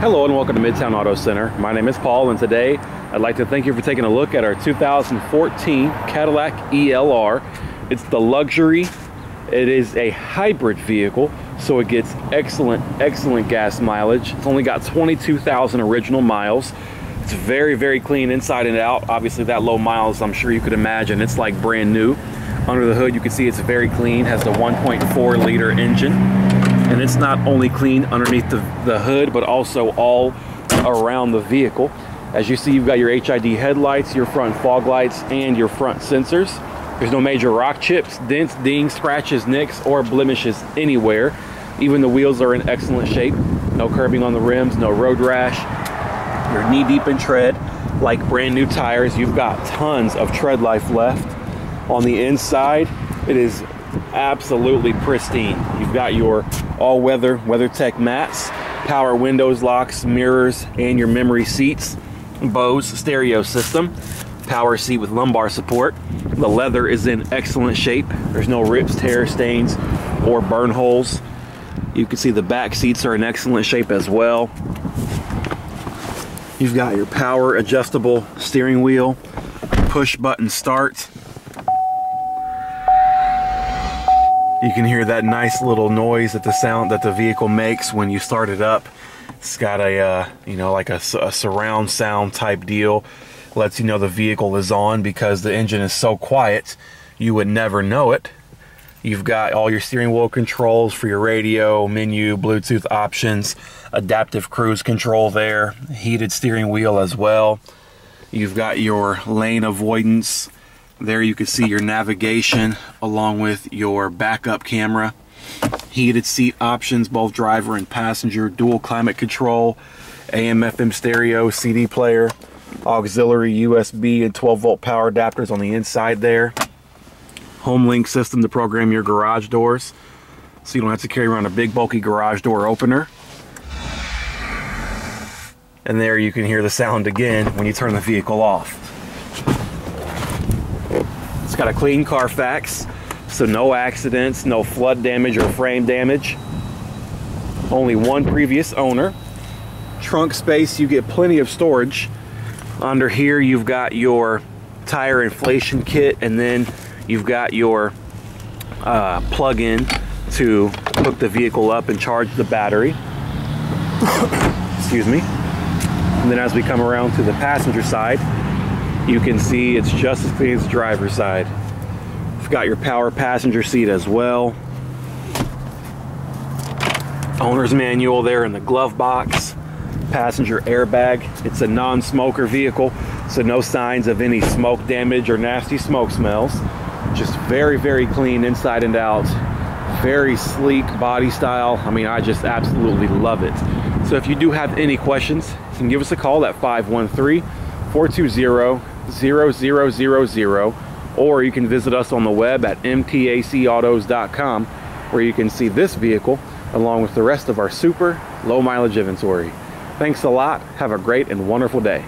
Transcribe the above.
Hello and welcome to Mid-Towne Auto Center. My name is Paul and today I'd like to thank you for taking a look at our 2014 Cadillac ELR. It's the luxury, it is a hybrid vehicle, so it gets excellent, excellent gas mileage. It's only got 22,000 original miles. It's very, very clean inside and out. Obviously that low miles, I'm sure you could imagine, it's like brand new. Under the hood, you can see it's very clean, has the 1.4 liter engine and it's not only clean underneath the, the hood but also all around the vehicle. As you see you've got your HID headlights your front fog lights and your front sensors. There's no major rock chips dents dings scratches nicks or blemishes anywhere. Even the wheels are in excellent shape. No curbing on the rims no road rash. You're knee deep in tread like brand new tires. You've got tons of tread life left. On the inside it is absolutely pristine. You've got your all-weather WeatherTech mats, power windows, locks, mirrors, and your memory seats. Bose stereo system, power seat with lumbar support. The leather is in excellent shape. There's no rips, tears, stains, or burn holes. You can see the back seats are in excellent shape as well. You've got your power adjustable steering wheel, push button start, You can hear that nice little noise that the sound that the vehicle makes when you start it up. It's got a, uh, you know, like a, a surround sound type deal. Lets you know the vehicle is on because the engine is so quiet, you would never know it. You've got all your steering wheel controls for your radio, menu, Bluetooth options, adaptive cruise control there, heated steering wheel as well. You've got your lane avoidance, there you can see your navigation along with your backup camera. Heated seat options, both driver and passenger, dual climate control, AM FM stereo, CD player, auxiliary USB and 12 volt power adapters on the inside there. Home link system to program your garage doors so you don't have to carry around a big bulky garage door opener. And there you can hear the sound again when you turn the vehicle off got a clean Carfax, so no accidents, no flood damage or frame damage. Only one previous owner. Trunk space, you get plenty of storage. Under here, you've got your tire inflation kit, and then you've got your uh, plug-in to hook the vehicle up and charge the battery. Excuse me. And then as we come around to the passenger side, you can see it's just as clean as the driver's side. You've got your power passenger seat as well. Owner's manual there in the glove box. Passenger airbag. It's a non-smoker vehicle, so no signs of any smoke damage or nasty smoke smells. Just very, very clean inside and out. Very sleek body style. I mean, I just absolutely love it. So if you do have any questions, you can give us a call at 513 420-0000 or you can visit us on the web at mtacautos.com where you can see this vehicle along with the rest of our super low mileage inventory. Thanks a lot. Have a great and wonderful day.